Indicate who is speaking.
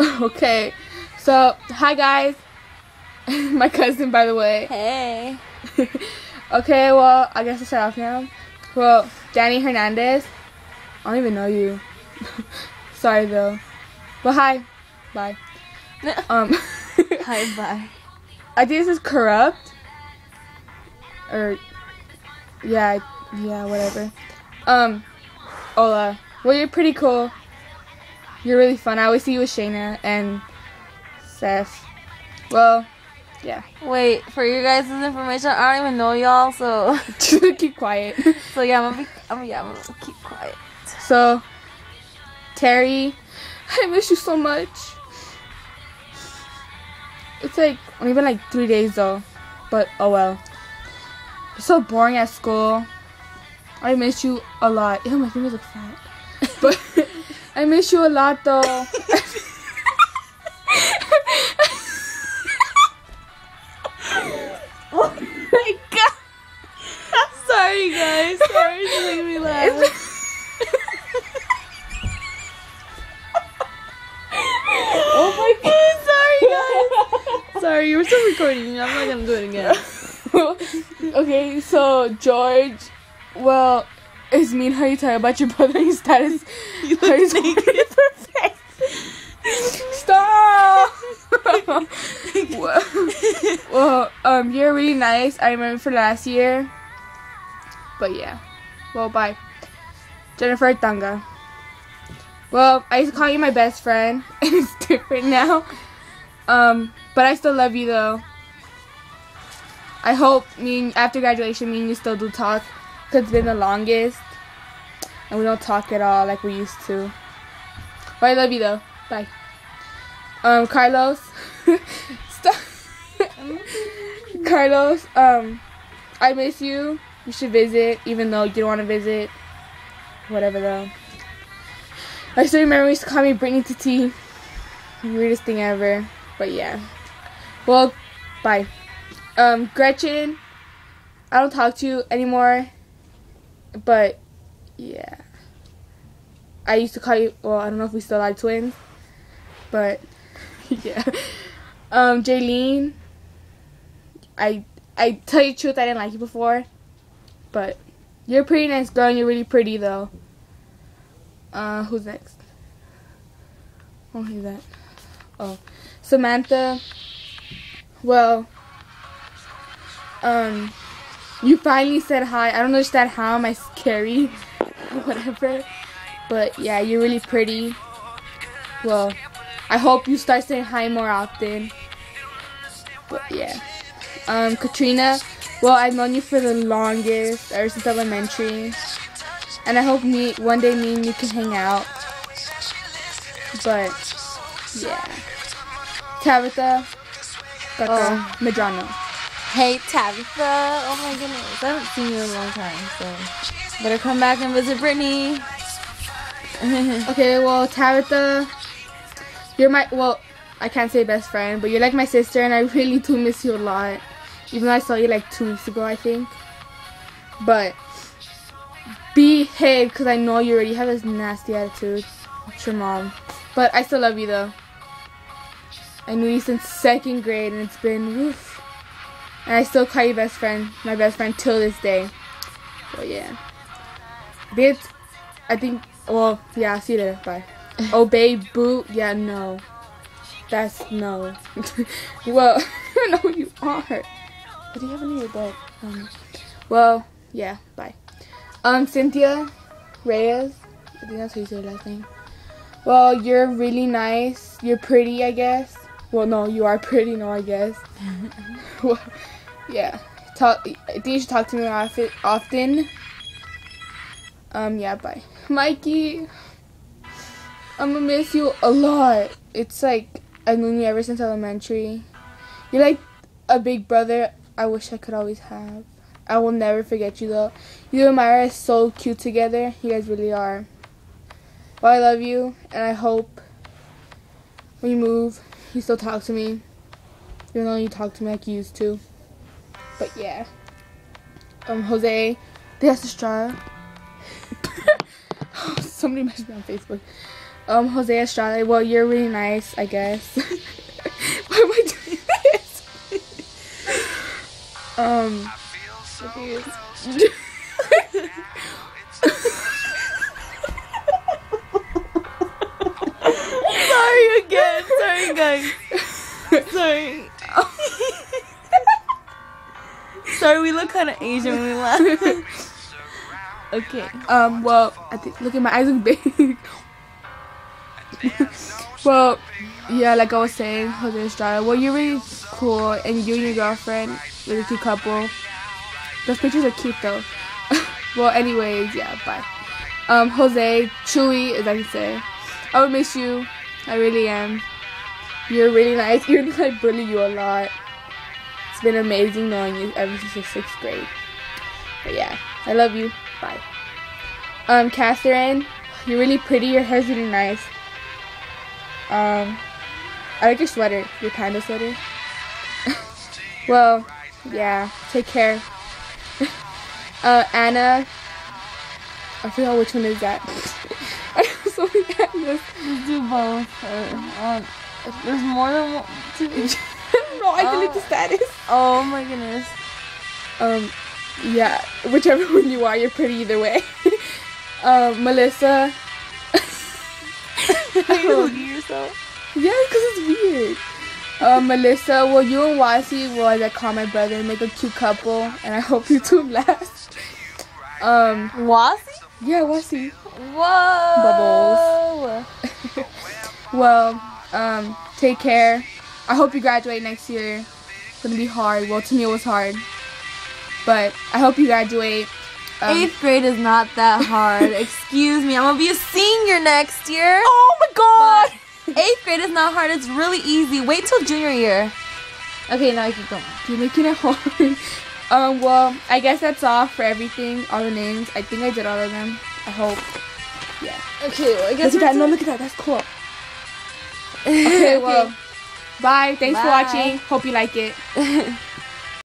Speaker 1: okay. So, hi guys. My cousin, by the way.
Speaker 2: Hey.
Speaker 1: okay, well, I guess I'll start off now. Well, Danny Hernandez. I don't even know you. Sorry though. But hi. Bye. Um.
Speaker 2: Hi, bye.
Speaker 1: I think this is corrupt. Or, yeah, yeah, whatever. Um, Ola. Well, you're pretty cool. You're really fun. I always see you with Shayna and Seth. Well, yeah.
Speaker 2: Wait, for you guys' information, I don't even know y'all, so
Speaker 1: Keep quiet.
Speaker 2: so yeah, I'm gonna be, I'm, yeah, I'm gonna keep quiet.
Speaker 1: So, Terry, I miss you so much. It's like only been like three days though, but oh well. It's so boring at school. I miss you a lot. Ew, my fingers look fat. But I miss you a lot though.
Speaker 2: Oh my god! I'm Sorry, guys. Sorry to make me laugh. oh my god! Sorry, guys. Oh sorry, you were still recording. I'm not gonna do it again.
Speaker 1: okay, so George, well, it's mean how you talk about your brother and status.
Speaker 2: You
Speaker 1: how
Speaker 2: naked.
Speaker 1: perfect. Stop. well, well, um, you're really nice. I remember for last year. But yeah. Well, bye. Jennifer Tanga. Well, I used to call you my best friend, and it's different now. Um, but I still love you though. I hope me and- after graduation, me and you still do talk, cause it's been the longest, and we don't talk at all like we used to. But I love you though. Bye. Um, Carlos. Stop. Carlos. Um, I miss you. You should visit, even though you don't want to visit. Whatever though. I still remember we used to call me Brittany to tea. Weirdest thing ever. But yeah. Well, bye. Um, Gretchen. I don't talk to you anymore. But yeah. I used to call you. Well, I don't know if we still are twins. But yeah. Um, Jaylene. I I tell you the truth, I didn't like you before. But you're a pretty nice girl and you're really pretty though. Uh, who's next? Oh, who's that? Oh, Samantha. Well, um, you finally said hi. I don't understand how. Am I scary? Whatever. But yeah, you're really pretty. Well, I hope you start saying hi more often. But yeah. Um, Katrina. Well, I've known you for the longest, ever since elementary. And I hope me one day me and you can hang out. But yeah. Tabitha. Kaka.
Speaker 2: Oh.
Speaker 1: Medrano.
Speaker 2: Hey, Tabitha. Oh my goodness. I haven't seen you in a long time, so better come back and visit Brittany.
Speaker 1: Okay, well, Tabitha, you're my well, I can't say best friend, but you're like my sister, and I really do miss you a lot. Even though I saw you like two weeks ago, I think. But behave, cause I know you already have this nasty attitude. It's your mom, but I still love you though. I knew you since second grade, and it's been woof. And I still call you best friend, my best friend till this day. But yeah, bitch. I think. Well, yeah. See you later. Bye. Obey boo, Yeah. No. That's no. well, I don't know who you are. What do you have in your butt? Um, well, yeah. Bye. Um, Cynthia Reyes. I think that's how you say last name. Well, you're really nice. You're pretty, I guess. Well, no, you are pretty. No, I guess. well, yeah. Talk. I think you should talk to me. Often. Um. Yeah. Bye, Mikey. I'm gonna miss you a lot. It's like I've known you ever since elementary. You're like a big brother. I wish I could always have. I will never forget you though. You and Myra are so cute together. You guys really are. Well, I love you, and I hope when you move, you still talk to me. Even though you talk to me like you used to. But yeah. Um, Jose de Estrada. Somebody messaged me on Facebook. Um, Jose Estrada. Well, you're really nice, I guess. Why am I doing this? um.
Speaker 2: Sorry again. Sorry, guys. Sorry. Sorry, we look kind of Asian when we laugh. okay.
Speaker 1: Um. Well, I think. Look at my eyes look big. well, yeah. Like I was saying, Jose Estrada. Well, you're really cool, and you and your girlfriend, really cute couple. Those pictures are cute though. well, anyways, yeah. Bye. Um, Jose, Chewy, as I can say. I would miss you. I really am. You're really nice. Though I bully you a lot. It's been amazing knowing you ever since the sixth grade. But yeah, I love you. Bye. Um, Catherine, you're really pretty. Your hair's really nice. Um, I like your sweater, your panda sweater. well, yeah. Take care. uh, Anna. I forgot which one is that. I have so many Annas.
Speaker 2: Let's do both. Uh, um, there's more than one.
Speaker 1: No, I delete the
Speaker 2: Oh.
Speaker 1: status.
Speaker 2: Oh my goodness.
Speaker 1: Um, yeah, whichever one you are, you're pretty either way. um, Melissa.
Speaker 2: Are you looking yourself?
Speaker 1: Yeah, because it's weird. Um, Melissa, well, you and Wasi, well, as I call my brother, and make a cute couple, and I hope you two last. Um,
Speaker 2: Wasi?
Speaker 1: yeah, Wasi.
Speaker 2: Whoa. Bubbles.
Speaker 1: well, um, take care. I hope you graduate next year. It's gonna be hard. Well, to me, it was hard, but I hope you graduate. Um,
Speaker 2: Eighth grade is not that hard. Excuse me, I'm gonna be a senior next year.
Speaker 1: Oh my god!
Speaker 2: Eighth grade is not hard. It's really easy. Wait till junior year. Okay, now I keep going.
Speaker 1: You're making it hard. um, well, I guess that's all for everything. All the names. I think I did all of them. I hope. Yeah.
Speaker 2: Okay, well, I guess
Speaker 1: Look at that. No, look at that. That's cool. Okay, well, bye. Thanks for watching. Hope you like it.